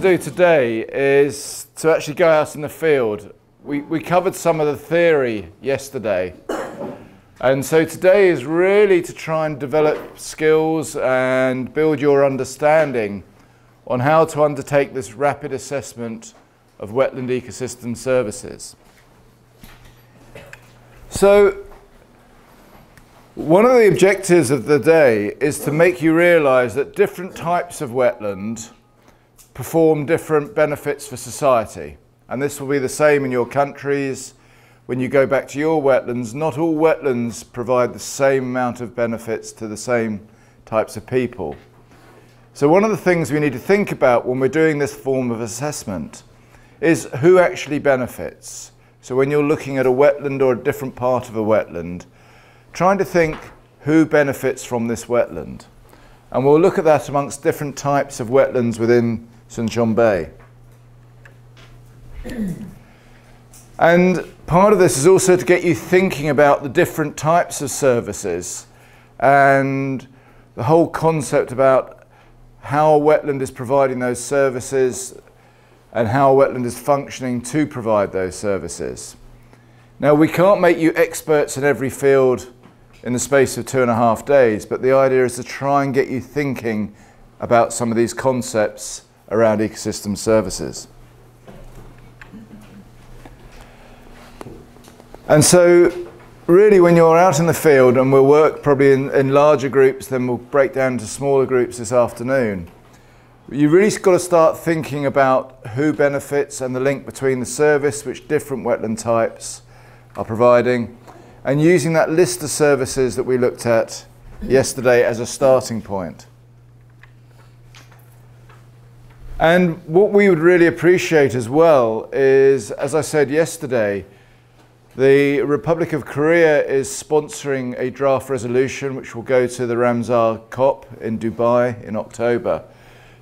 to do today is to actually go out in the field. We, we covered some of the theory yesterday. And so today is really to try and develop skills and build your understanding on how to undertake this rapid assessment of wetland ecosystem services. So one of the objectives of the day is to make you realise that different types of wetland perform different benefits for society. And this will be the same in your countries. When you go back to your wetlands, not all wetlands provide the same amount of benefits to the same types of people. So one of the things we need to think about when we're doing this form of assessment is who actually benefits. So when you're looking at a wetland or a different part of a wetland, trying to think who benefits from this wetland. And we'll look at that amongst different types of wetlands within Suncheon Bay. and part of this is also to get you thinking about the different types of services and the whole concept about how wetland is providing those services and how wetland is functioning to provide those services. Now, we can't make you experts in every field in the space of two and a half days, but the idea is to try and get you thinking about some of these concepts around ecosystem services. And so really when you're out in the field, and we'll work probably in, in larger groups, then we'll break down into smaller groups this afternoon, you really got to start thinking about who benefits and the link between the service which different wetland types are providing and using that list of services that we looked at yesterday as a starting point. And what we would really appreciate as well is, as I said yesterday, the Republic of Korea is sponsoring a draft resolution which will go to the Ramsar COP in Dubai in October.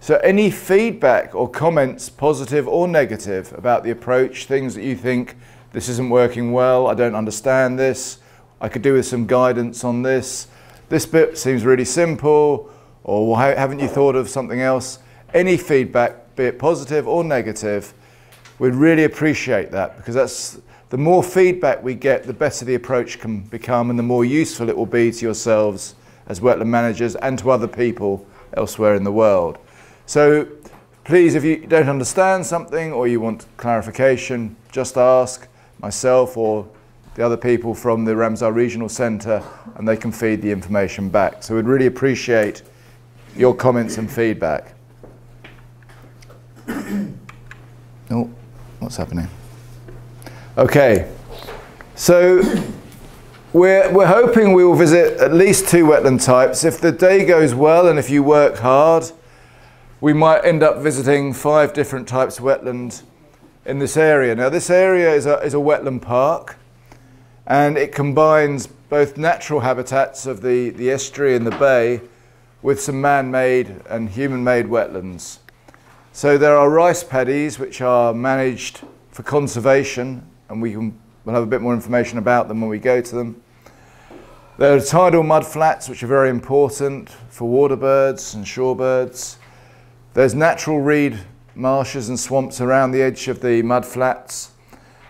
So any feedback or comments, positive or negative, about the approach, things that you think this isn't working well, I don't understand this, I could do with some guidance on this, this bit seems really simple, or haven't you thought of something else? Any feedback, be it positive or negative, we'd really appreciate that because that's the more feedback we get, the better the approach can become and the more useful it will be to yourselves as wetland managers and to other people elsewhere in the world. So please, if you don't understand something or you want clarification, just ask myself or the other people from the Ramsar Regional Centre and they can feed the information back. So we'd really appreciate your comments and feedback. oh, what's happening? Okay, so we're, we're hoping we will visit at least two wetland types. If the day goes well and if you work hard, we might end up visiting five different types of wetland in this area. Now this area is a, is a wetland park and it combines both natural habitats of the, the estuary and the bay with some man-made and human-made wetlands. So there are rice paddies which are managed for conservation and we can, we'll have a bit more information about them when we go to them. There are tidal mud flats which are very important for water birds and shorebirds. There's natural reed marshes and swamps around the edge of the mud flats.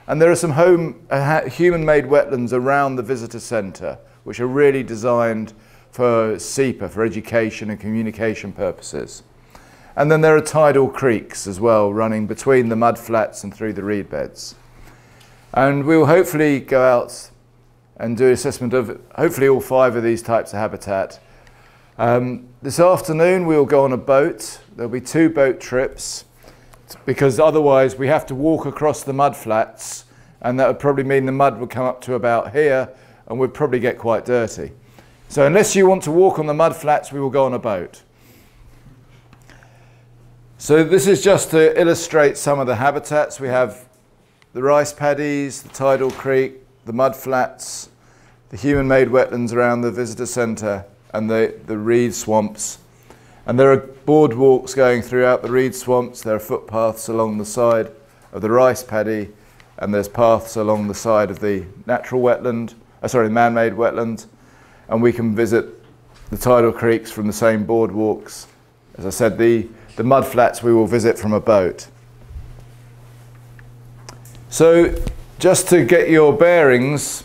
And there are some home, uh, human-made wetlands around the visitor centre which are really designed for CEPA, for education and communication purposes. And then there are tidal creeks as well running between the mud flats and through the reed beds. And we will hopefully go out and do an assessment of hopefully all five of these types of habitat. Um, this afternoon we will go on a boat. There'll be two boat trips because otherwise we have to walk across the mud flats and that would probably mean the mud would come up to about here and we'd probably get quite dirty. So unless you want to walk on the mud flats, we will go on a boat. So this is just to illustrate some of the habitats. We have the rice paddies, the tidal creek, the mud flats, the human-made wetlands around the visitor centre and the, the reed swamps. And there are boardwalks going throughout the reed swamps. There are footpaths along the side of the rice paddy and there's paths along the side of the natural wetland, uh, sorry, man-made wetland. And we can visit the tidal creeks from the same boardwalks as I said, the, the mud flats we will visit from a boat. So just to get your bearings,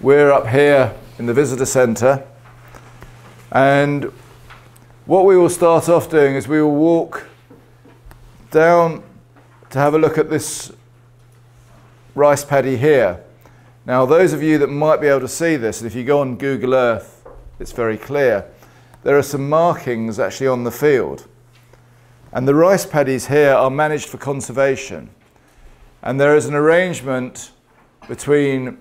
we're up here in the visitor centre and what we will start off doing is we will walk down to have a look at this rice paddy here. Now those of you that might be able to see this, and if you go on Google Earth, it's very clear, there are some markings actually on the field. And the rice paddies here are managed for conservation. And there is an arrangement between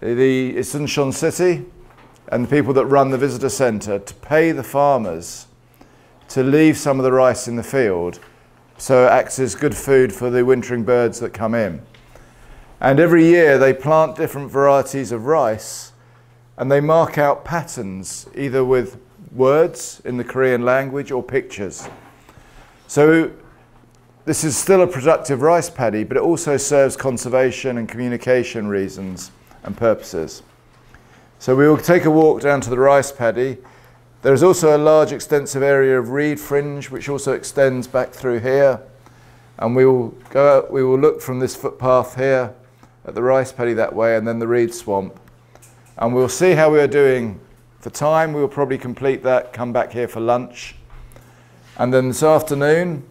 the Suncheon City and the people that run the visitor centre to pay the farmers to leave some of the rice in the field so it acts as good food for the wintering birds that come in. And every year they plant different varieties of rice and they mark out patterns either with words in the Korean language or pictures. So this is still a productive rice paddy, but it also serves conservation and communication reasons and purposes. So we will take a walk down to the rice paddy. There is also a large extensive area of reed fringe which also extends back through here. And we will go out, we will look from this footpath here at the rice paddy that way and then the reed swamp. And we'll see how we are doing for time. We will probably complete that, come back here for lunch. And then this afternoon,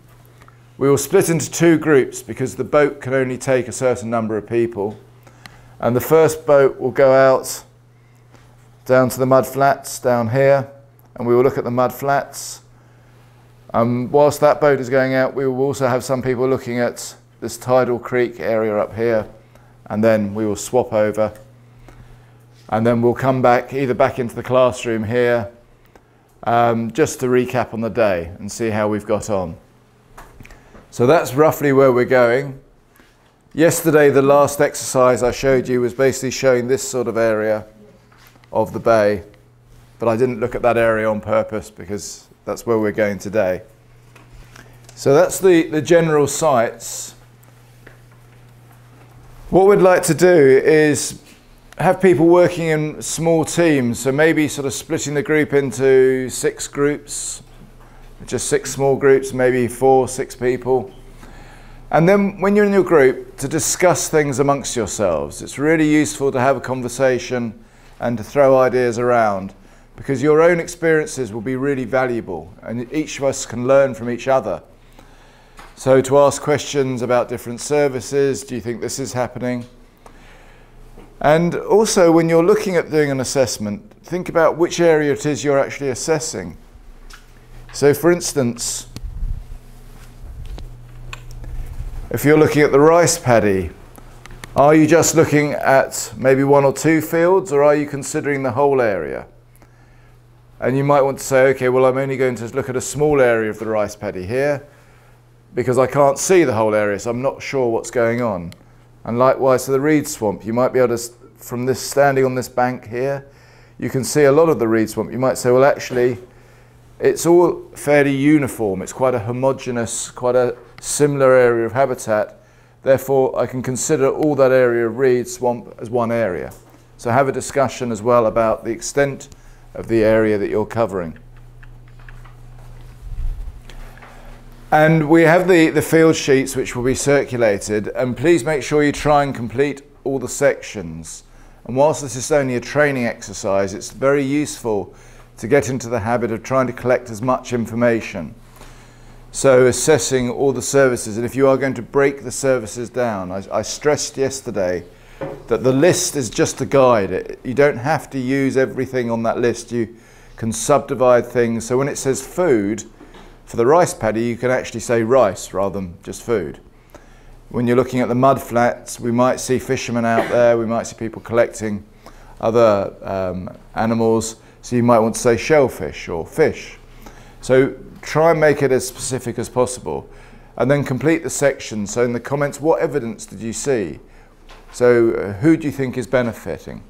we will split into two groups because the boat can only take a certain number of people. And the first boat will go out down to the mud flats down here, and we will look at the mud flats. Um, whilst that boat is going out, we will also have some people looking at this tidal creek area up here, and then we will swap over. And then we'll come back either back into the classroom here um, just to recap on the day and see how we've got on. So that's roughly where we're going. Yesterday, the last exercise I showed you was basically showing this sort of area of the bay, but I didn't look at that area on purpose because that's where we're going today. So that's the, the general sites. What we'd like to do is have people working in small teams, so maybe sort of splitting the group into six groups, just six small groups, maybe four, six people. And then when you're in your group, to discuss things amongst yourselves. It's really useful to have a conversation and to throw ideas around because your own experiences will be really valuable and each of us can learn from each other. So to ask questions about different services, do you think this is happening? And also when you're looking at doing an assessment, think about which area it is you're actually assessing. So for instance, if you're looking at the rice paddy, are you just looking at maybe one or two fields or are you considering the whole area? And you might want to say, okay, well, I'm only going to look at a small area of the rice paddy here because I can't see the whole area, so I'm not sure what's going on. And likewise to the reed swamp, you might be able to, from this standing on this bank here, you can see a lot of the reed swamp. You might say, well, actually, it's all fairly uniform. It's quite a homogeneous, quite a similar area of habitat. Therefore, I can consider all that area of reed swamp as one area. So have a discussion as well about the extent of the area that you're covering. And we have the, the field sheets which will be circulated and please make sure you try and complete all the sections. And whilst this is only a training exercise, it's very useful to get into the habit of trying to collect as much information. So assessing all the services, and if you are going to break the services down, I, I stressed yesterday that the list is just a guide. It, you don't have to use everything on that list. You can subdivide things. So when it says food, for the rice paddy, you can actually say rice rather than just food. When you're looking at the mud flats, we might see fishermen out there, we might see people collecting other um, animals. So you might want to say shellfish or fish. So try and make it as specific as possible and then complete the section. So in the comments, what evidence did you see? So uh, who do you think is benefiting?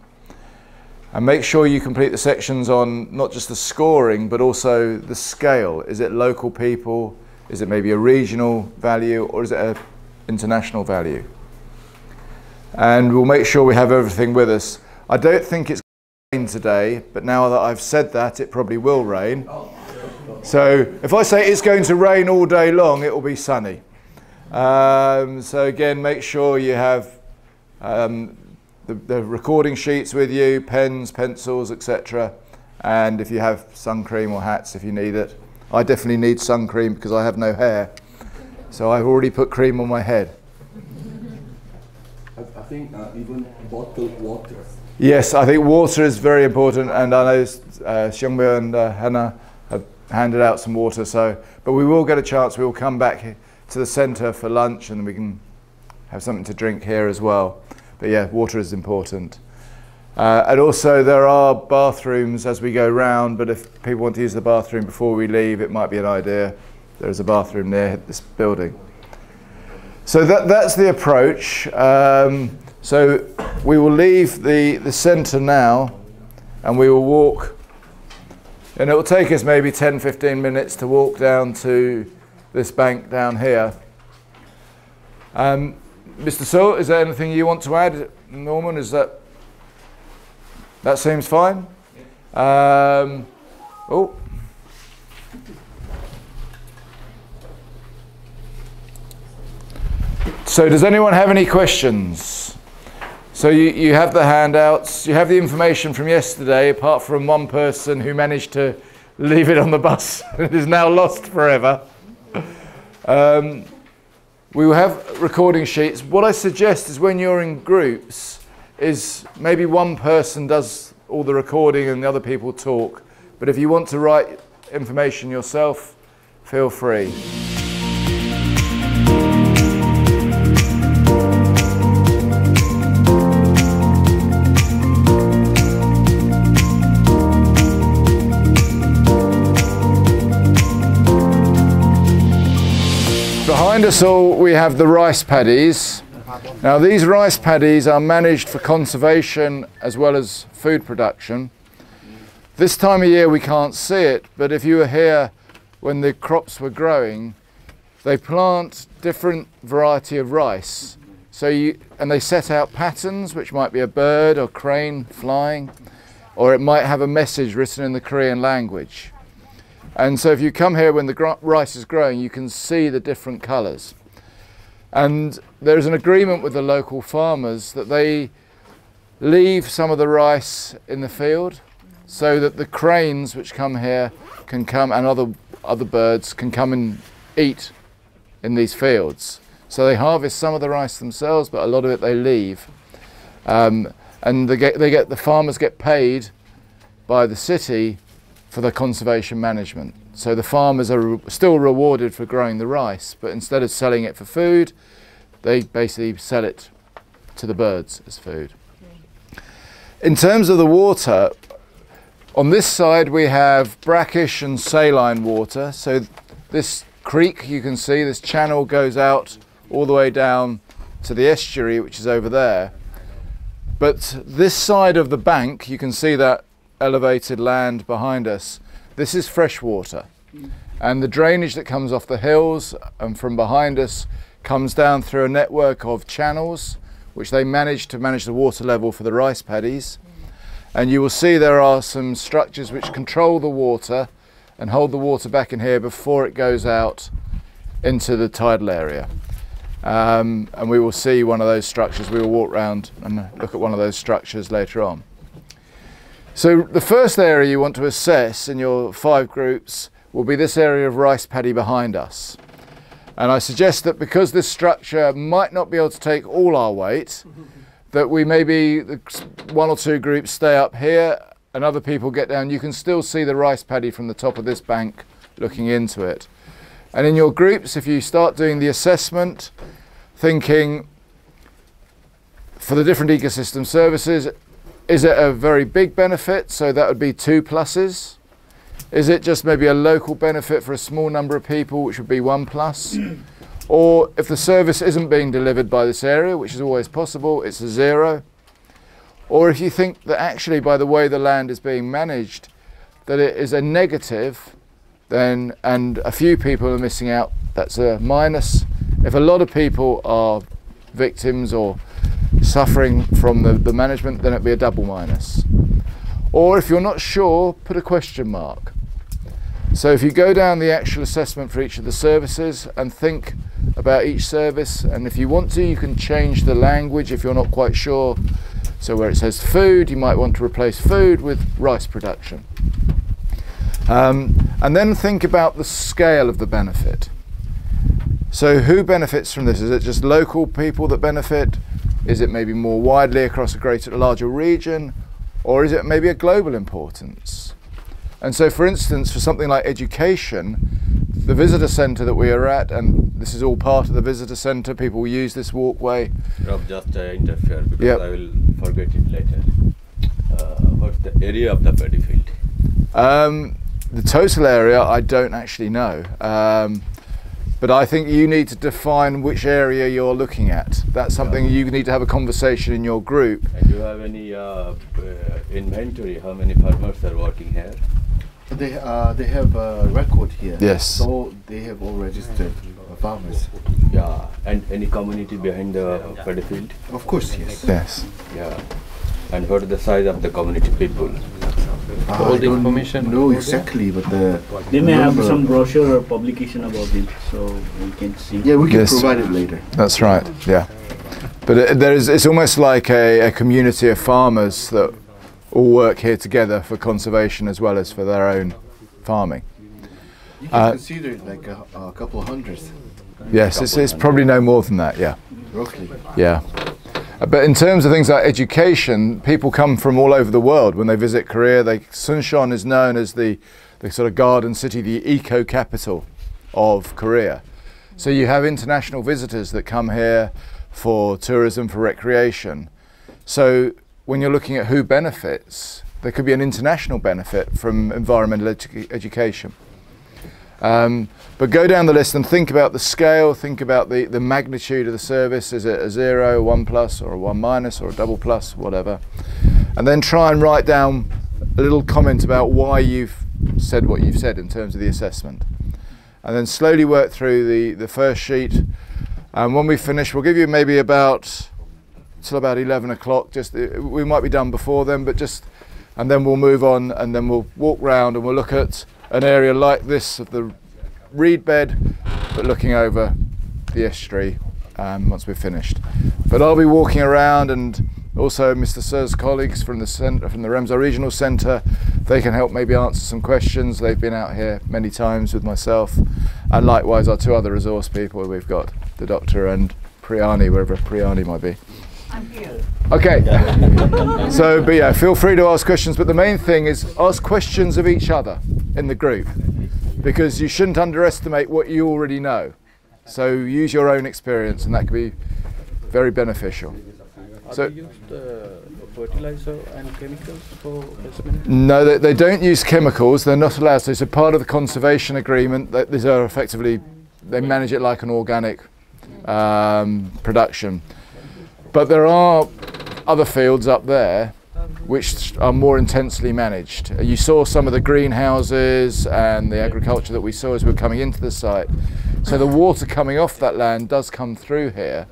And make sure you complete the sections on not just the scoring, but also the scale. Is it local people? Is it maybe a regional value or is it an international value? And we'll make sure we have everything with us. I don't think it's rain today, but now that I've said that, it probably will rain. So if I say it's going to rain all day long, it will be sunny. Um, so again, make sure you have um, the, the, recording sheets with you, pens, pencils, etc. And if you have sun cream or hats, if you need it. I definitely need sun cream because I have no hair. So I've already put cream on my head. I, I think uh, even bottled water. Yes, I think water is very important, and I know uh, Xiongbu and uh, Hannah have handed out some water. So, but we will get a chance. We will come back to the centre for lunch, and we can have something to drink here as well. But yeah, water is important. Uh, and also there are bathrooms as we go round, but if people want to use the bathroom before we leave, it might be an idea. There is a bathroom near this building. So that, that's the approach. Um, so we will leave the, the centre now and we will walk, and it will take us maybe 10, 15 minutes to walk down to this bank down here. Um, Mr. So, is there anything you want to add, Norman? Is that that seems fine? Um, oh. So, does anyone have any questions? So, you, you have the handouts, you have the information from yesterday, apart from one person who managed to leave it on the bus and is now lost forever. Um, we will have recording sheets. What I suggest is when you're in groups, is maybe one person does all the recording and the other people talk. But if you want to write information yourself, feel free. All, we have the rice paddies. Now, these rice paddies are managed for conservation as well as food production. This time of year, we can't see it, but if you were here when the crops were growing, they plant different variety of rice. So you, and they set out patterns, which might be a bird or crane flying, or it might have a message written in the Korean language. And so if you come here when the rice is growing, you can see the different colours. And there's an agreement with the local farmers that they leave some of the rice in the field so that the cranes which come here can come and other other birds can come and eat in these fields. So they harvest some of the rice themselves, but a lot of it they leave. Um, and they get, they get the farmers get paid by the city for the conservation management. So the farmers are re still rewarded for growing the rice, but instead of selling it for food, they basically sell it to the birds as food. In terms of the water, on this side we have brackish and saline water. So this creek you can see, this channel goes out all the way down to the estuary, which is over there. But this side of the bank, you can see that elevated land behind us, this is fresh water. And the drainage that comes off the hills and from behind us comes down through a network of channels which they manage to manage the water level for the rice paddies. And you will see there are some structures which control the water and hold the water back in here before it goes out into the tidal area. Um, and we will see one of those structures. We will walk around and look at one of those structures later on. So the first area you want to assess in your five groups will be this area of rice paddy behind us. And I suggest that because this structure might not be able to take all our weight, that we maybe one or two groups stay up here and other people get down. You can still see the rice paddy from the top of this bank looking into it. And in your groups, if you start doing the assessment, thinking for the different ecosystem services, is it a very big benefit? So that would be two pluses. Is it just maybe a local benefit for a small number of people, which would be one plus? or if the service isn't being delivered by this area, which is always possible, it's a zero. Or if you think that actually by the way the land is being managed, that it is a negative, then and a few people are missing out, that's a minus. If a lot of people are victims or suffering from the, the management, then it'd be a double minus. Or if you're not sure, put a question mark. So if you go down the actual assessment for each of the services and think about each service, and if you want to, you can change the language if you're not quite sure. So where it says food, you might want to replace food with rice production. Um, and then think about the scale of the benefit. So who benefits from this? Is it just local people that benefit? Is it maybe more widely across a greater, larger region? Or is it maybe a global importance? And so, for instance, for something like education, the visitor centre that we are at, and this is all part of the visitor centre, people use this walkway. Rob, just uh, interfere because Yep. I will forget it later. Uh, what's the area of the paddy field? Um, the total area, I don't actually know. Um, but I think you need to define which area you're looking at. That's something you need to have a conversation in your group. And do you have any uh, uh, inventory? How many farmers are working here? They uh, they have a record here. Yes. So they have all registered farmers. Yeah, and any community behind the paddy field? Of course, yes. Yes. Yeah. And what is the size of the community people? Uh, All I the information know over there? exactly, but the They may have some brochure or publication about it, so we can see. Yeah, we can Yes. provide it later. That's right. Yeah. But it, there is, it's almost like a, a community of farmers that all work here together for conservation as well as for their own farming. You can Uh, consider it like a, a couple of hundreds, Yes, it's, it's probably no more than that. Yeah. roughly. Yeah. But in terms of things like education, people come from all over the world when they visit Korea. They, Suncheon is known as the, the sort of garden city, the eco capital of Korea. So you have international visitors that come here for tourism, for recreation. So when you're looking at who benefits, there could be an international benefit from environmental edu- education. Um, but go down the list and think about the scale, think about the, the magnitude of the service. Is it a zero, a one plus, or a one minus, or a double plus, whatever. And then try and write down a little comment about why you've said what you've said in terms of the assessment. And then slowly work through the, the first sheet. And when we finish, we'll give you maybe about till about 11 o'clock. Just uh, we might be done before then, but just and then we'll move on and then we'll walk round and we'll look at an area like this of the reed bed, but looking over the estuary um, once we're finished. But I'll be walking around and also Mr. Sir's colleagues from the centre, from the Ramsar Regional Centre, they can help maybe answer some questions. They've been out here many times with myself, and likewise our two other resource people. We've got the doctor and Priyani, wherever Priyani might be. Okay. so, but yeah, feel free to ask questions. But the main thing is ask questions of each other in the group because you shouldn't underestimate what you already know. So use your own experience, and that can be very beneficial. Are So- they used uh, fertilizer and chemicals for investment? No, they, they don't use chemicals. They're not allowed So, it's a part of the conservation agreement, that these are effectively, they manage it like an organic um, production. But there are other fields up there which are more intensely managed. You saw some of the greenhouses and the agriculture that we saw as we were coming into the site. So the water coming off that land does come through here.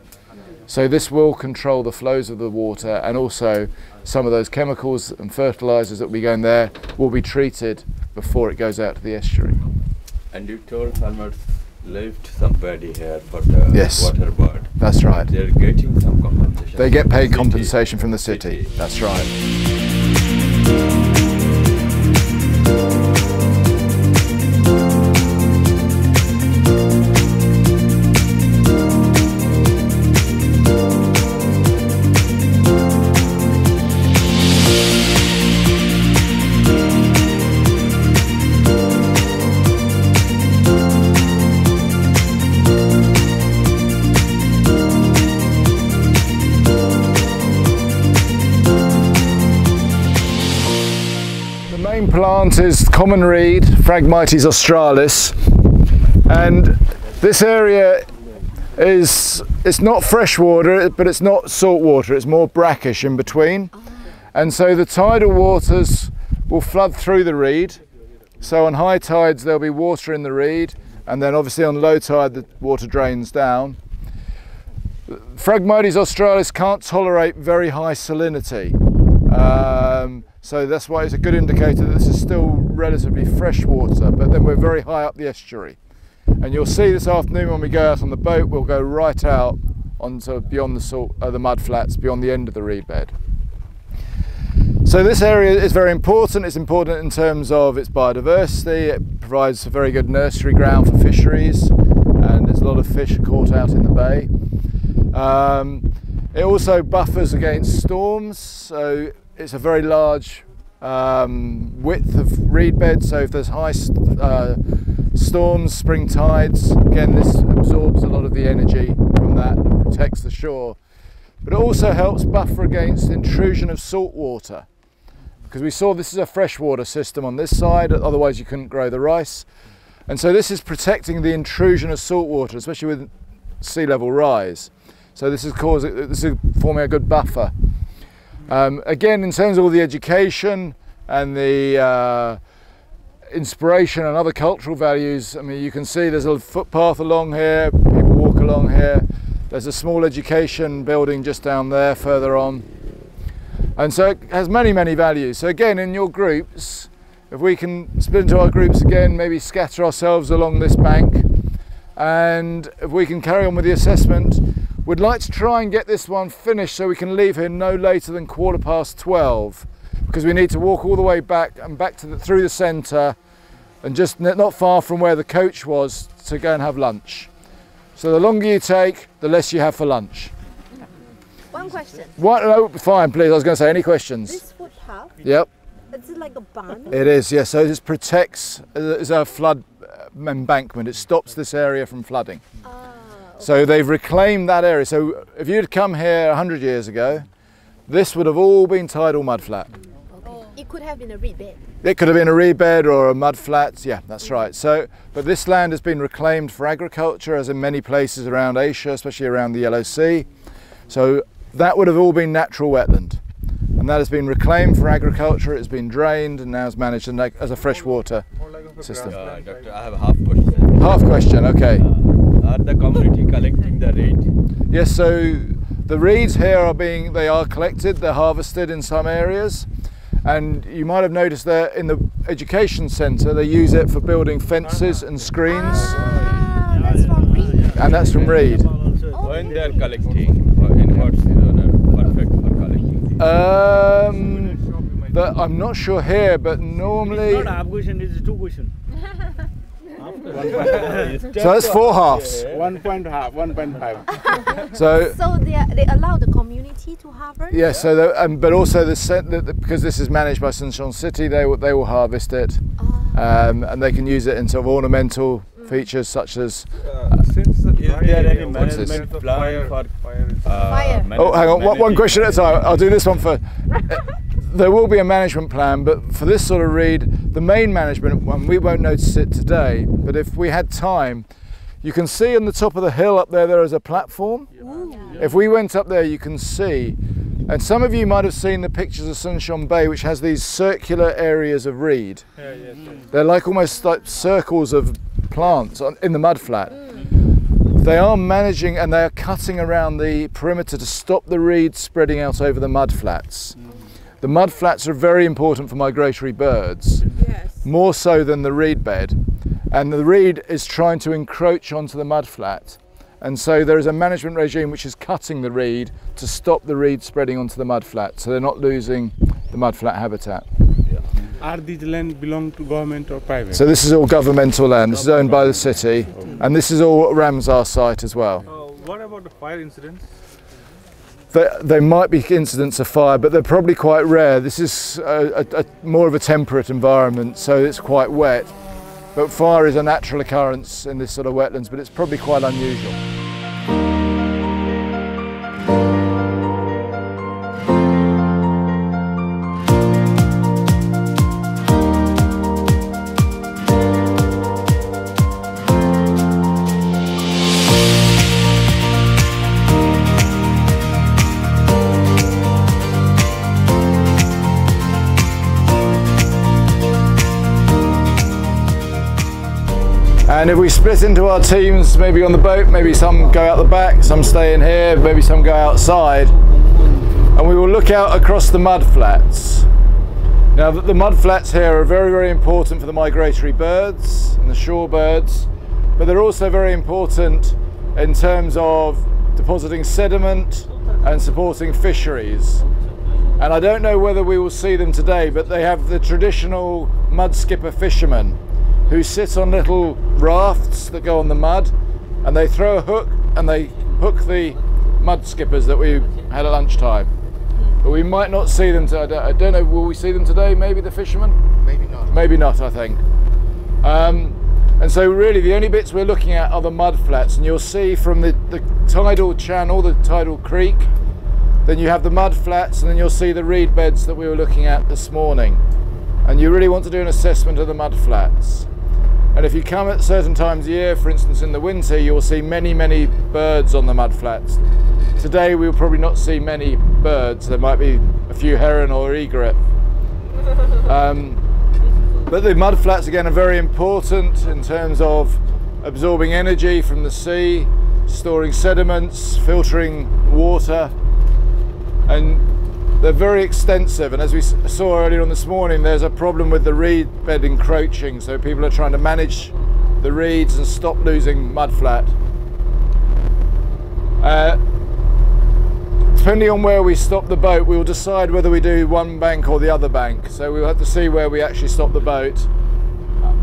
So this will control the flows of the water and also some of those chemicals and fertilizers that we go in there will be treated before it goes out to the estuary. And you told farmers left some paddy here for the Yes. water bird. That's right. They're getting some compensation. They get the paid compensation from the city. That's right. Common reed, Phragmites australis, and this area is it's not freshwater, but it's not saltwater. It's more brackish in between, and so the tidal waters will flood through the reed. So on high tides there'll be water in the reed, and then obviously on low tide the water drains down. Phragmites australis can't tolerate very high salinity. Um, So that's why it's a good indicator that this is still relatively fresh water, but then we're very high up the estuary. And you'll see this afternoon when we go out on the boat, we'll go right out onto beyond the salt, uh, the mud flats, beyond the end of the reed bed. So this area is very important. It's important in terms of its biodiversity. It provides a very good nursery ground for fisheries, and there's a lot of fish caught out in the bay. Um, it also buffers against storms, so it's a very large um, width of reed bed. So if there's high uh, storms, spring tides, again this absorbs a lot of the energy from that and protects the shore. But it also helps buffer against intrusion of salt water because we saw this is a freshwater system on this side, otherwise you couldn't grow the rice. And so this is protecting the intrusion of salt water, especially with sea level rise. So this is causing, this is forming a good buffer. Um, again, in terms of all the education and the uh, inspiration and other cultural values, I mean, you can see there's a footpath along here, people walk along here. There's a small education building just down there further on. And so it has many, many values. So again, in your groups, if we can split into our groups again, maybe scatter ourselves along this bank, and if we can carry on with the assessment, we'd like to try and get this one finished so we can leave here no later than quarter past 12, because we need to walk all the way back and back to the, through the centre, and just not far from where the coach was to go and have lunch. So the longer you take, the less you have for lunch. One question. What? No, fine, please. I was going to say any questions. This footpath, Yep, is it like a band? it is. Yes. So this protects. It's a flood uh, embankment. It stops this area from flooding. Ah, So they've reclaimed that area. So if you'd come here 100 years ago, this would have all been tidal mudflat. okay. It could have been a reed bed. It could have been a reed bed or a mud flat. Yeah, that's right. So, but this land has been reclaimed for agriculture, as in many places around Asia, especially around the Yellow Sea. So that would have all been natural wetland, and that has been reclaimed for agriculture. It's been drained and now is managed as a freshwater system. Uh, doctor, I have a half question. Half question. Okay. Are the community collecting the rate? Yes. So the reeds here are being they are collected. They're harvested in some areas. And you might have noticed that in the education centre they use it for building fences and screens, Ah, that's from reed. and that's from reed. When they are collecting, uh, in what season are perfect for collecting? Um, but I'm not sure here, but normally. Not half question, it's two question. So that's four halves. One point half, one point five. So So they, are, they allow the community to harvest? yeah, so the, um, but also the, set, the, the because this is managed by Suncheon City, they will they will harvest it, Ah, um, and they can use it in sort of ornamental features such as. Since is there any What's this? management plan for uh, Fire. Oh, hang on, one, one question at a time. I'll do this one for. there will be a management plan, but for this sort of reed, the main management one, we won't notice it today, but if we had time, you can see on the top of the hill up there, there is a platform. If we went up there, you can see, and some of you might have seen the pictures of Suncheon Bay, which has these circular areas of reed. Mm. They're like almost like circles of plants in the mud flat. Mm. They are managing and they are cutting around the perimeter to stop the reed spreading out over the mud flats. The mud flats are very important for migratory birds, yes. more so than the reed bed. And the reed is trying to encroach onto the mud flat. And so there is a management regime which is cutting the reed to stop the reed spreading onto the mud flat. So they're not losing the mud flat habitat. Are these land belong to government or private? So this is all governmental land. This is owned by the city. And this is all Ramsar site as well. Uh, what about the fire incidents? There, might be incidents of fire, but they're probably quite rare. This is a, a, a, more of a temperate environment, so it's quite wet. But fire is a natural occurrence in this sort of wetlands, but it's probably quite unusual. Split into our teams, maybe on the boat, maybe some go out the back, some stay in here, maybe some go outside, and we will look out across the mud flats. Now, the, mud flats here are very, very important for the migratory birds and the shorebirds, but they're also very important in terms of depositing sediment and supporting fisheries. And I don't know whether we will see them today, but they have the traditional mud skipper fishermen who sit on little rafts that go on the mud and they throw a hook and they hook the mud skippers that we had at lunchtime. But we might not see them. To, I, don't, I don't know. Will we see them today? Maybe the fishermen. Maybe not. Maybe not. I think. Um, and so really, the only bits we're looking at are the mud flats, and you'll see from the, the tidal channel, the tidal creek, then you have the mud flats, and then you'll see the reed beds that we were looking at this morning. And you really want to do an assessment of the mud flats. And if you come at certain times of year, for instance in the winter, you will see many, many birds on the mud flats. Today we will probably not see many birds. There might be a few heron or egret. Um, but the mud flats again are very important in terms of absorbing energy from the sea, storing sediments, filtering water, and they're very extensive. And as we saw earlier on this morning, there's a problem with the reed bed encroaching, so people are trying to manage the reeds and stop losing mud flat. Uh, depending on where we stop the boat, we will decide whether we do one bank or the other bank. So we'll have to see where we actually stop the boat,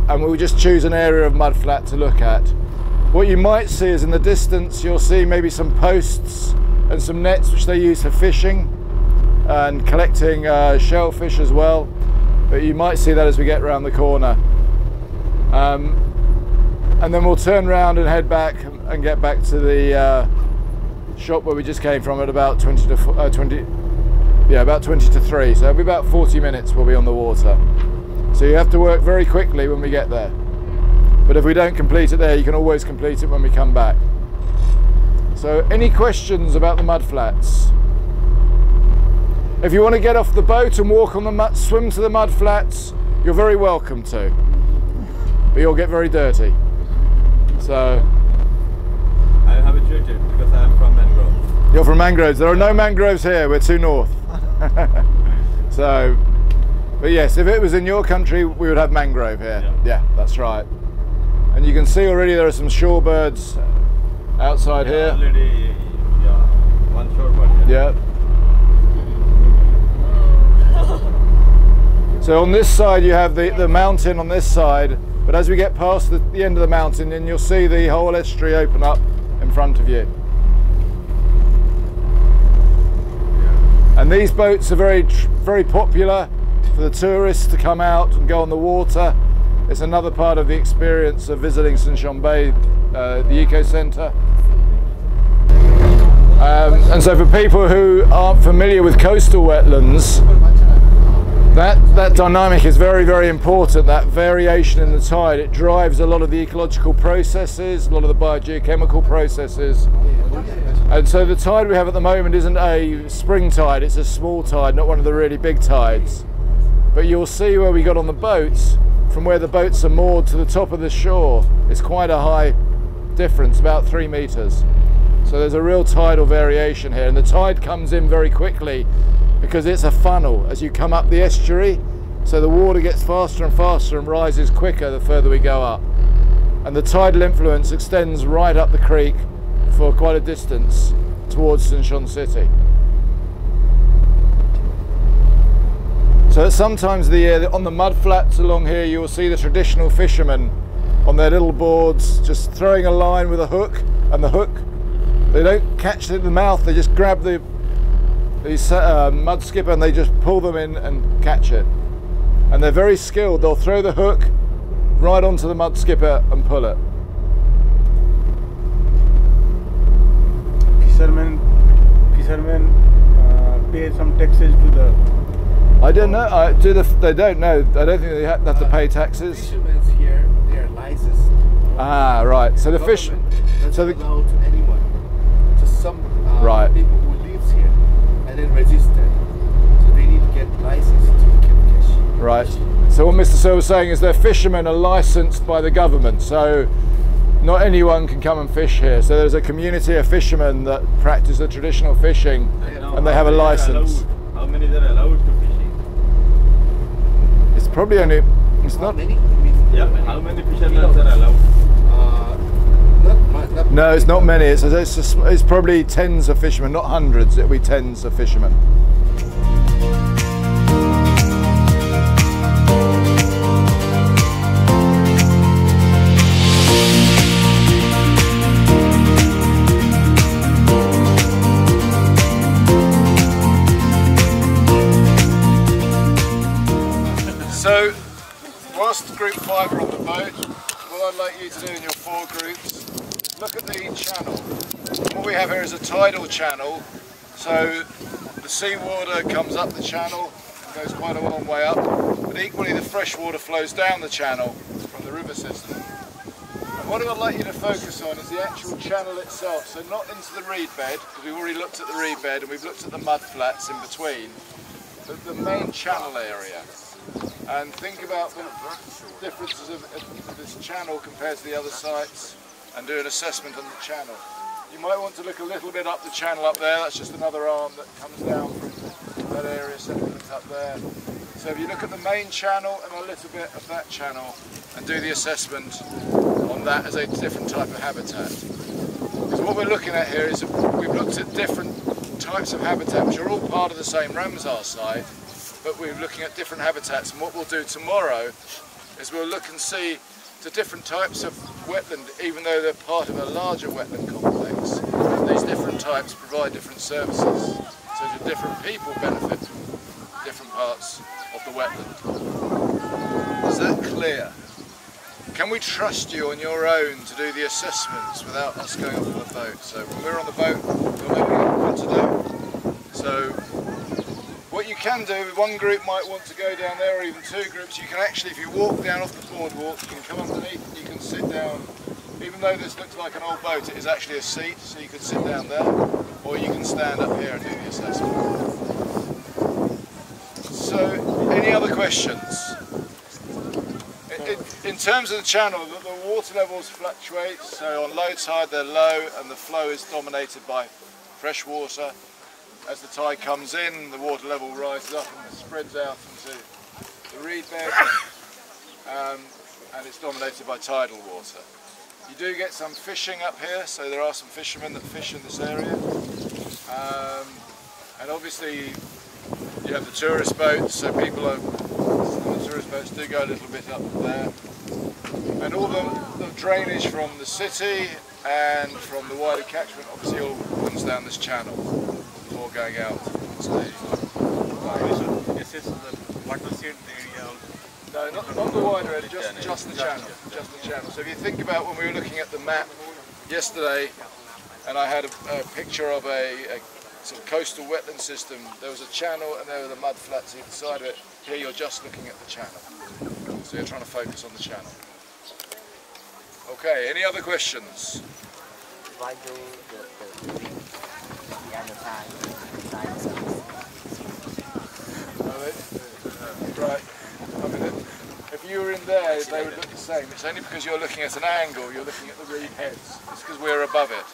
and we'll just choose an area of mud flat to look at. What you might see is in the distance, you'll see maybe some posts and some nets which they use for fishing and collecting uh, shellfish as well. But you might see that as we get round the corner. Um, and then we'll turn round and head back and get back to the uh, shop where we just came from at about 20 to uh, 20 yeah about 20 to 3 so it'll be about 40 minutes we'll be on the water. So you have to work very quickly when we get there. But if we don't complete it there you can always complete it when we come back. So any questions about the mud flats if you want to get off the boat and walk on the mud swim to the mud flats you're very welcome to but you'll get very dirty so I am habituated because I am from Mangrove. You're from mangroves. There are no mangroves here. We're too north. so, but yes, if it was in your country, we would have mangrove here. Yeah. that's right. And you can see already there are some shorebirds outside here. Already, yeah, one shore bird. Yeah. So on this side you have the, the mountain on this side, but as we get past the, the end of the mountain, then you'll see the whole estuary open up in front of you. And these boats are very, very popular for the tourists to come out and go on the water. It's another part of the experience of visiting Suncheon Bay, uh, the eco centre. Um, and so for people who aren't familiar with coastal wetlands, that, that dynamic is very, very important. That variation in the tide, it drives a lot of the ecological processes, a lot of the biogeochemical processes. And so the tide we have at the moment isn't a spring tide, it's a small tide, not one of the really big tides. But you'll see where we got on the boats, from where the boats are moored to the top of the shore, it's quite a high difference, about three metres. So there's a real tidal variation here, and the tide comes in very quickly because it's a funnel as you come up the estuary. So the water gets faster and faster and rises quicker the further we go up. And the tidal influence extends right up the creek for quite a distance towards Suncheon City. So at some times of the year, on the mud flats along here, you will see the traditional fishermen on their little boards just throwing a line with a hook, and the hook, they don't catch it in the mouth, they just grab the, the uh, mud skipper and they just pull them in and catch it. And they're very skilled, they'll throw the hook right onto the mud skipper and pull it. Fishermen, fishermen uh, pay some taxes to the. I don't know, I, do the, they don't know, I don't think they ha- have to pay taxes. Fishermen here, they are licensed. Ah, right, so the fish, Government so the, allow to anyone. Just some uh, Right. people who lives here and then registered. So they need to get licensed to get fish. Right. So what Mr. Sir was saying is their fishermen are licensed by the government, so not anyone can come and fish here. So there's a community of fishermen that practice the traditional fishing, now and they have a license. allowed- How many are allowed to fishing? It's probably only. It's Not not. many. Yeah, how many fishermen are allowed? uh, not much. Not No, it's not many. It's, it's, it's probably tens of fishermen, not hundreds. It'll be tens of fishermen. So, whilst group five are on the boat, what I'd like you to do in your four groups look at the channel. What we have here is a tidal channel, so the seawater comes up the channel goes quite a long way up, but equally the fresh water flows down the channel from the river system. And what I'd like you to focus on is the actual channel itself, so not into the reed bed, because we've already looked at the reed bed and we've looked at the mud flats in between, but the main channel area and think about the differences of this channel compared to the other sites and do an assessment on the channel. You might want to look a little bit up the channel up there, that's just another arm that comes down from that area, sediment up there. So if you look at the main channel and a little bit of that channel and do the assessment on that as a different type of habitat. Because what we're looking at here is we've looked at different types of habitat which are all part of the same Ramsar site but we're looking at different habitats and what we'll do tomorrow is we'll look and see to different types of wetland even though they're part of a larger wetland complex these different types provide different services so different people benefit from different parts of the wetland. Is that clear? Can we trust you on your own to do the assessments without us going off on the boat? So when we're on the boat, you'll know what to do. So what you can do, one group might want to go down there or even two groups, you can actually, if you walk down off the boardwalk, you can come underneath and you can sit down. Even though this looks like an old boat, it is actually a seat, so you can sit down there, or you can stand up here and do the assessment. So, any other questions? In, terms of the channel, the water levels fluctuate, so on low tide they're low and the flow is dominated by fresh water. As the tide comes in, the water level rises up and spreads out into the reed bed, um, and it's dominated by tidal water. You do get some fishing up here, so there are some fishermen that fish in this area. Um, and obviously you have the tourist boats, so people are, the tourist boats do go a little bit up there. And all the, the drainage from the city and from the wider catchment obviously all runs down this channel going out to the This is the water seat area. No, not, not the wider area, just, just the channel. Just the channel. So if you think about when we were looking at the map yesterday, and I had a, a picture of a, a sort of coastal wetland system, there was a channel and there were the mud flats either side of it. Here you're just looking at the channel. So you're trying to focus on the channel. Okay, any other questions? Why do the, the, the other side, side Right. I mean, if you were in there, they would look the same. It's only because you're looking at an angle, you're looking at the reed heads. It's because we're above it.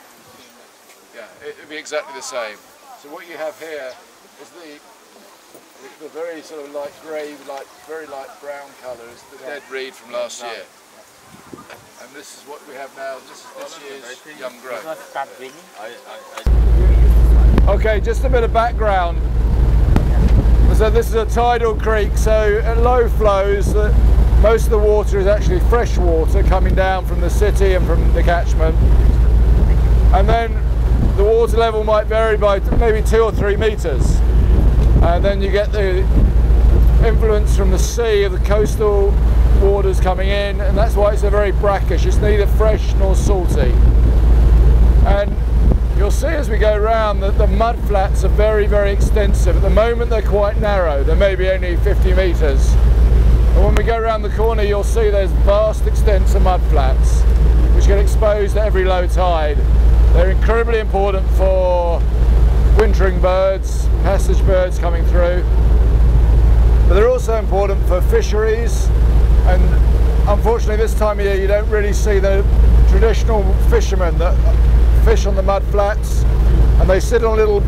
Yeah, it would be exactly the same. So what you have here is the the very sort of light grey, light, very light brown colour is the dead reed from last year. And this is what we have now. This is this year's young growth. Okay, just a bit of background. So this is a tidal creek, so at low flows, uh, most of the water is actually fresh water coming down from the city and from the catchment. And then the water level might vary by maybe two or three metres. And then you get the influence from the sea of the coastal waters coming in, and that's why it's a very brackish. It's neither fresh nor salty. And you'll see as we go around that the mud flats are very, very extensive. At the moment they're quite narrow, they're maybe only 50 metres. And when we go around the corner you'll see there's vast extents of mud flats which get exposed at every low tide. They're incredibly important for wintering birds, passage birds coming through. But they're also important for fisheries and unfortunately this time of year you don't really see the traditional fishermen that fish on the mud flats and they sit on little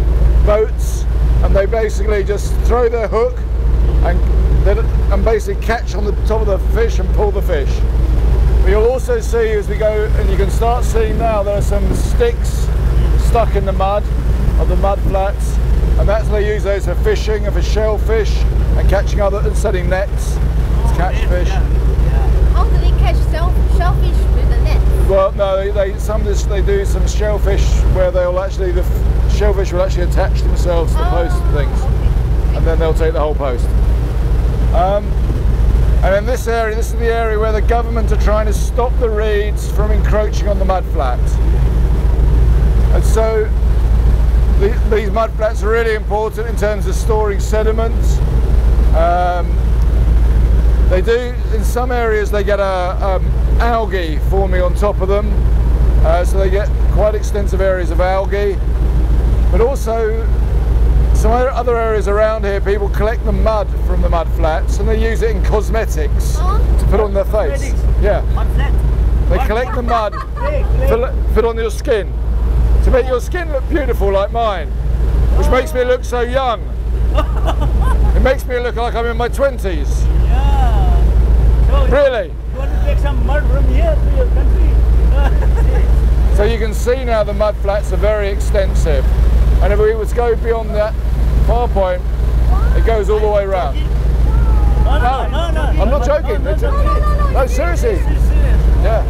boats and they basically just throw their hook and and basically catch on the top of the fish and pull the fish. But you'll also see as we go, and you can start seeing now, there are some sticks stuck in the mud of the mud flats, and that's they use those for fishing and for shellfish and catching other and setting nets to catch fish. How do they catch shell, shellfish with? Well, no, they, some of this, they do some shellfish where they'll actually the shellfish will actually attach themselves to the post and things, and then they'll take the whole post. Um, and in this area, this is the area where the government are trying to stop the reeds from encroaching on the mud flat. And so the, these mud flats are really important in terms of storing sediments. Um, they do, in some areas, they get a um, algae forming on top of them, uh, so they get quite extensive areas of algae. But also, some other- areas around here, people collect the mud from the mud flats and they use it in cosmetics to put on their face. Yeah, they collect the mud, put on your skin to make your skin look beautiful like mine, which makes me look so young. It makes me look like I'm in my 20s. Really? You want to take some mud from here to your country? So you can see now the mud flats are very extensive. And if we was to go beyond that far point, it goes all the way around. No, no, no, no. I'm not joking. No, no, no, no. No, seriously. Serious. Yeah.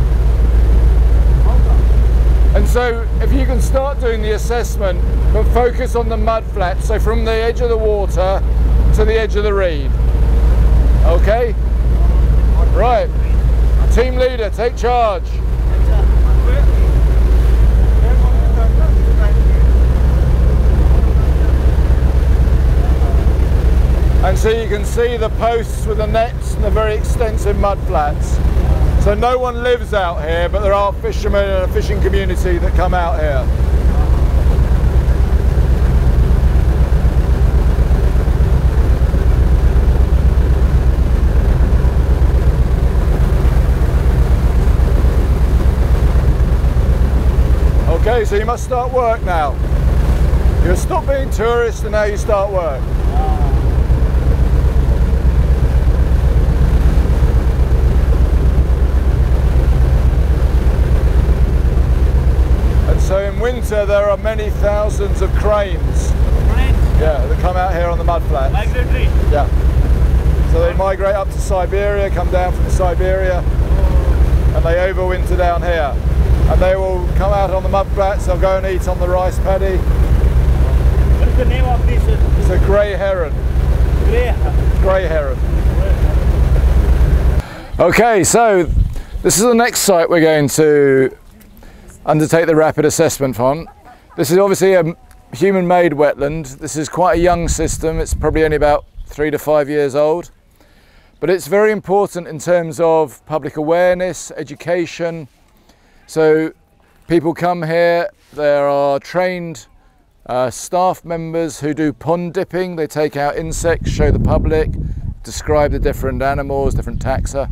And so if you can start doing the assessment, but focus on the mud flats, so from the edge of the water to the edge of the reed. Okay? Right. Team leader, take charge. And so you can see the posts with the nets and the very extensive mud flats. So no one lives out here, but there are fishermen and a fishing community that come out here. Okay, so you must start work now. You stop being tourists and now you start work. And so in winter there are many thousands of cranes. Right. Yeah, that come out here on the mud flats. Migratory. Yeah. So they migrate up to Siberia, come down from Siberia, and they overwinter down here. And they will come out on the mud flats, they'll go and eat on the rice paddy. What is the name of this? It's a grey heron. Grey. Grey heron. Okay, so this is the next site we're going to undertake the rapid assessment on. This is obviously a human-made wetland. This is quite a young system. It's probably only about three to five years old. But it's very important in terms of public awareness, education. So people come here, there are trained uh, staff members who do pond dipping. They take out insects, show the public, describe the different animals, different taxa.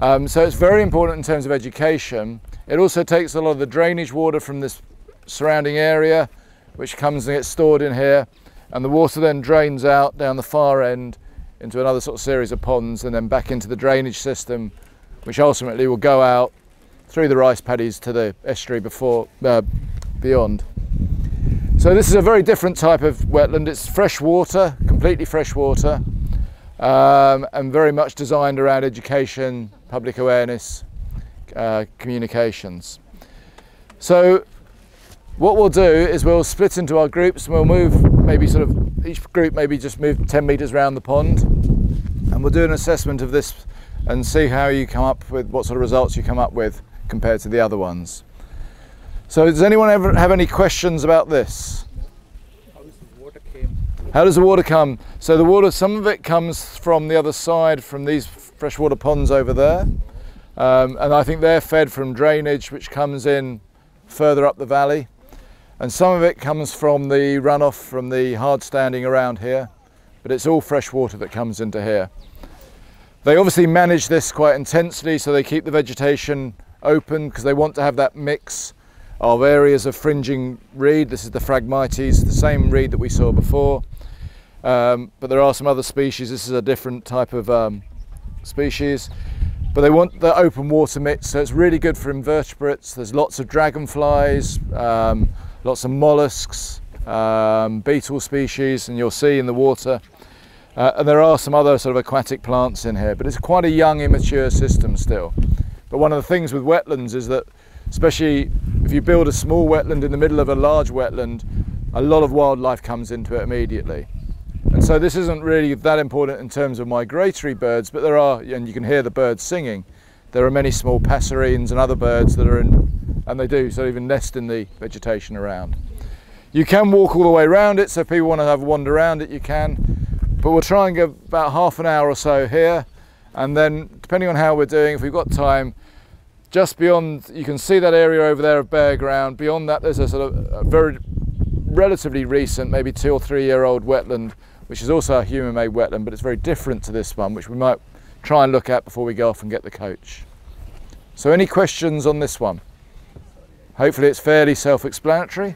Um, so it's very important in terms of education. It also takes a lot of the drainage water from this surrounding area, which comes and gets stored in here, and the water then drains out down the far end into another sort of series of ponds and then back into the drainage system, which ultimately will go out through the rice paddies to the estuary before uh, beyond. So this is a very different type of wetland. It's fresh water, completely fresh water, um, and very much designed around education, public awareness, uh, communications. So what we'll do is we'll split into our groups and we'll move maybe sort of each group maybe just move 10 meters around the pond and we'll do an assessment of this and see how you come up with what sort of results you come up with compared to the other ones. So does anyone ever have any questions about this? How does the water come? So the water, some of it comes from the other side, from these freshwater ponds over there. Um, and I think they're fed from drainage, which comes in further up the valley. And some of it comes from the runoff from the hard standing around here. But it's all fresh water that comes into here. They obviously manage this quite intensely, so they keep the vegetation open because they want to have that mix of areas of fringing reed. This is the Phragmites, the same reed that we saw before. Um, but there are some other species. This is a different type of um, species. But they want the open water mix, so it's really good for invertebrates. There's lots of dragonflies, um, lots of mollusks, um, beetle species, and you'll see in the water. Uh, and there are some other sort of aquatic plants in here, but it's quite a young, immature system still. But one of the things with wetlands is that, especially if you build a small wetland in the middle of a large wetland, a lot of wildlife comes into it immediately. And so this isn't really that important in terms of migratory birds, but there are, and you can hear the birds singing. There are many small passerines and other birds that are in, and they do, so even nest in the vegetation around. You can walk all the way around it, so if people want to have a wander around it, you can. But we'll try and go about half an hour or so here, and then depending on how we're doing, if we've got time, just beyond, you can see that area over there of bare ground. Beyond that, there's a sort of a very relatively recent, maybe two or three year old wetland, which is also a human made wetland, but it's very different to this one, which we might try and look at before we go off and get the coach. So, any questions on this one? Hopefully, it's fairly self explanatory.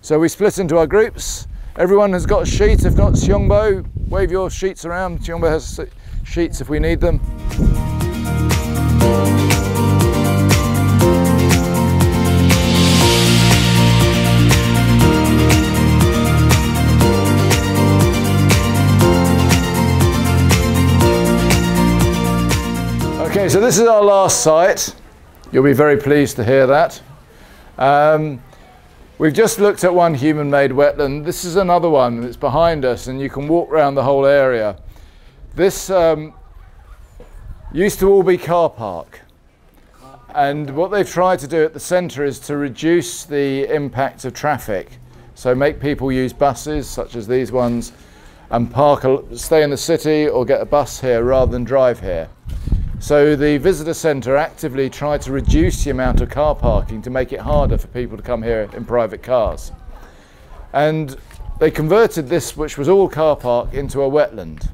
So, we split into our groups. Everyone has got a sheet. If not, Xiongbo, wave your sheets around. Xiongbo has sheets if we need them. Okay, so this is our last site. You'll be very pleased to hear that. Um, we've just looked at one human-made wetland. This is another one that's behind us, and you can walk around the whole area. This um, used to all be car park. And what they've tried to do at the centre is to reduce the impact of traffic. So make people use buses, such as these ones, and park, stay in the city or get a bus here rather than drive here. So the visitor centre actively tried to reduce the amount of car parking to make it harder for people to come here in private cars. And they converted this, which was all car park, into a wetland.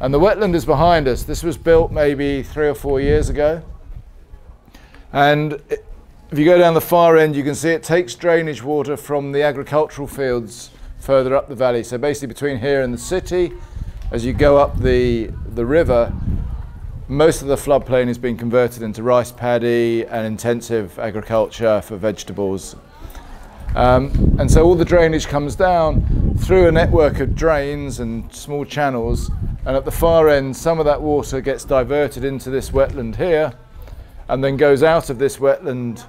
And the wetland is behind us. This was built maybe three or four years ago. And if you go down the far end, you can see it takes drainage water from the agricultural fields further up the valley. So basically between here and the city, as you go up the, the river, most of the floodplain is being converted into rice paddy and intensive agriculture for vegetables. Um, and so all the drainage comes down through a network of drains and small channels. And at the far end, some of that water gets diverted into this wetland here and then goes out of this wetland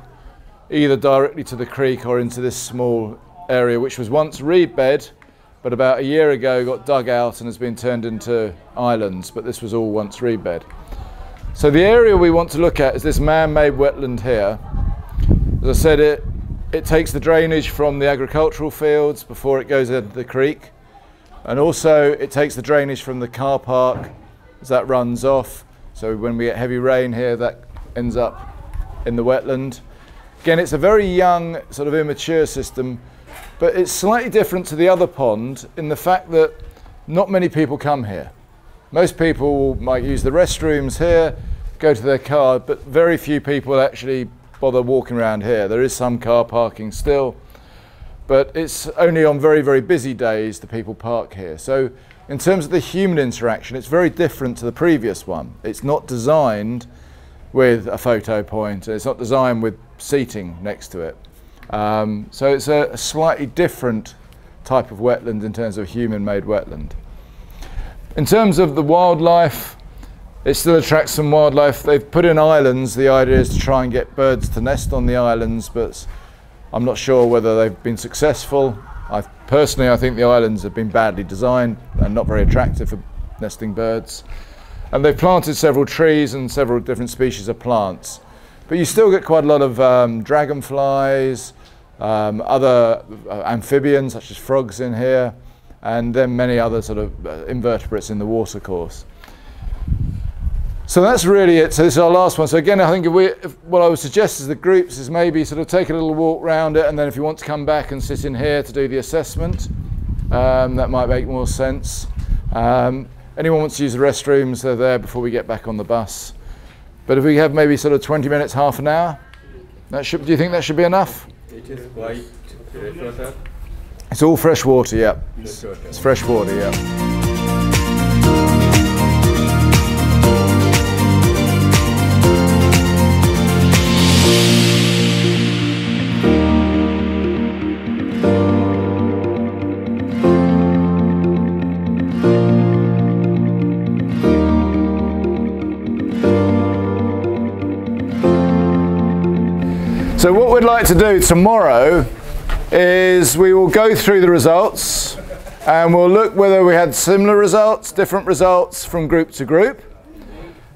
either directly to the creek or into this small area, which was once reed bed, but about a year ago got dug out and has been turned into islands. But this was all once reed bed. So the area we want to look at is this man-made wetland here. As I said, it, it takes the drainage from the agricultural fields before it goes into the creek. And also it takes the drainage from the car park as that runs off. So when we get heavy rain here, that ends up in the wetland. Again, it's a very young, sort of immature system, but it's slightly different to the other pond in the fact that not many people come here. Most people might use the restrooms here, go to their car, but very few people actually bother walking around here. There is some car parking still, but it's only on very, very busy days that people park here. So in terms of the human interaction, it's very different to the previous one. It's not designed with a photo point, it's not designed with seating next to it. Um, so it's a, a slightly different type of wetland in terms of human-made wetland. In terms of the wildlife, it still attracts some wildlife. They've put in islands. The idea is to try and get birds to nest on the islands, but I'm not sure whether they've been successful. I personally, I think the islands have been badly designed and not very attractive for nesting birds. And they've planted several trees and several different species of plants. But you still get quite a lot of um, dragonflies, um, other uh, amphibians such as frogs in here and then many other sort of uh, invertebrates in the water course. So that's really it. So this is our last one. So again, I think if we, if, what I would suggest is the groups is maybe sort of take a little walk around it, and then if you want to come back and sit in here to do the assessment, um, that might make more sense. Um, anyone wants to use the restrooms, they're there before we get back on the bus. But if we have maybe sort of 20 minutes, half an hour, that should, do you think that should be enough? It is quite It's all fresh water, yeah. It's fresh water, yeah. So what we'd like to do tomorrow is we will go through the results and we'll look whether we had similar results, different results from group to group.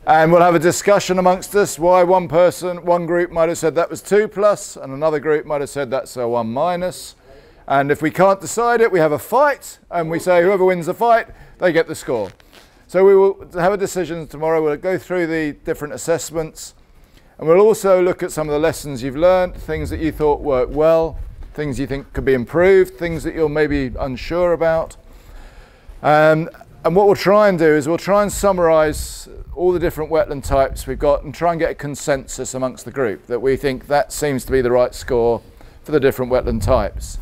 And we'll have a discussion amongst us why one person, one group might have said that was two plus and another group might have said that's a one minus. And if we can't decide it, we have a fight and we say whoever wins the fight, they get the score. So we will have a decision tomorrow. We'll go through the different assessments and we'll also look at some of the lessons you've learned, things that you thought worked well, things you think could be improved, things that you're maybe unsure about. Um, and what we'll try and do is we'll try and summarise all the different wetland types we've got and try and get a consensus amongst the group that we think that seems to be the right score for the different wetland types.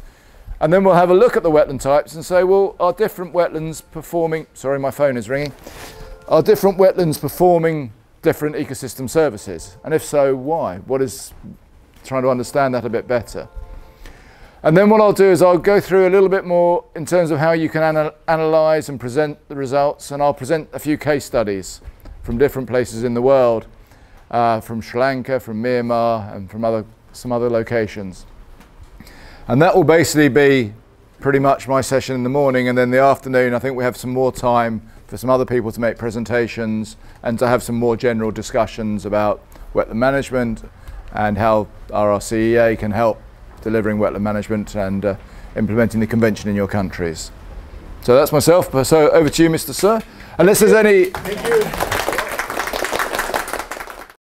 And then we'll have a look at the wetland types and say, well, are different wetlands performing, sorry, my phone is ringing, are different wetlands performing different ecosystem services? And if so, why? What is trying to understand that a bit better? And then what I'll do is I'll go through a little bit more in terms of how you can ana- analyze and present the results, and I'll present a few case studies from different places in the world, uh, from Sri Lanka, from Myanmar, and from other, some other locations. And that will basically be pretty much my session in the morning, and then the afternoon, I think we have some more time for some other people to make presentations and to have some more general discussions about wetland management and how RRCEA can help delivering wetland management and uh, implementing the convention in your countries. So that's myself. So over to you, Mr. Sir. Unless there's any.